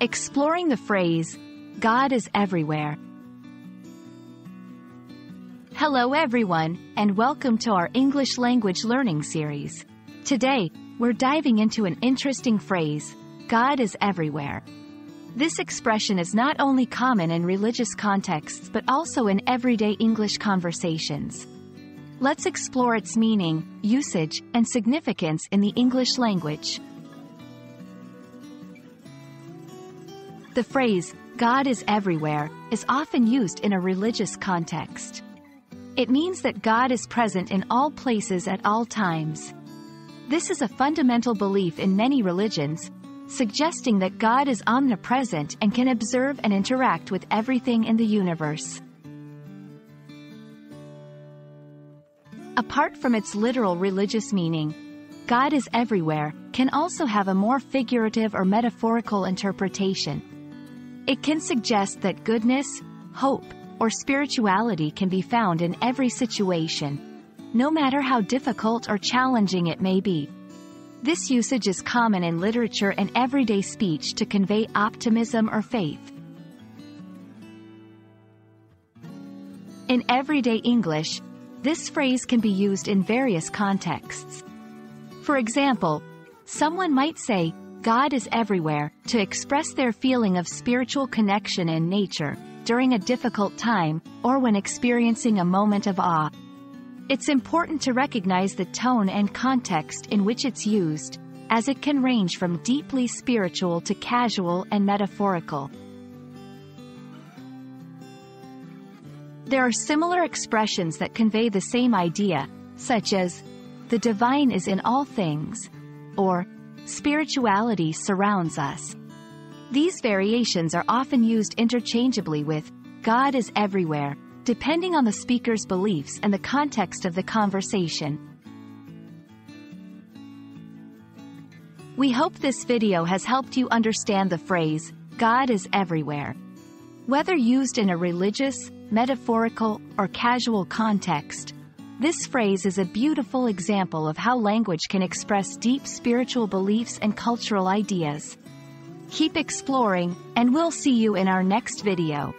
Exploring the phrase, God is everywhere. Hello everyone, and welcome to our English language learning series. Today, we're diving into an interesting phrase, God is everywhere. This expression is not only common in religious contexts but also in everyday English conversations. Let's explore its meaning, usage, and significance in the English language. The phrase, God is everywhere, is often used in a religious context. It means that God is present in all places at all times. This is a fundamental belief in many religions, suggesting that God is omnipresent and can observe and interact with everything in the universe. Apart from its literal religious meaning, God is everywhere can also have a more figurative or metaphorical interpretation. It can suggest that goodness, hope, or spirituality can be found in every situation, no matter how difficult or challenging it may be. This usage is common in literature and everyday speech to convey optimism or faith. In everyday English, this phrase can be used in various contexts. For example, someone might say, God is everywhere, to express their feeling of spiritual connection in nature, during a difficult time, or when experiencing a moment of awe. It's important to recognize the tone and context in which it's used, as it can range from deeply spiritual to casual and metaphorical. There are similar expressions that convey the same idea, such as, the divine is in all things, or spirituality surrounds us. These variations are often used interchangeably with God is everywhere, depending on the speaker's beliefs and the context of the conversation. We hope this video has helped you understand the phrase, God is everywhere. Whether used in a religious, metaphorical, or casual context, this phrase is a beautiful example of how language can express deep spiritual beliefs and cultural ideas. Keep exploring, and we'll see you in our next video.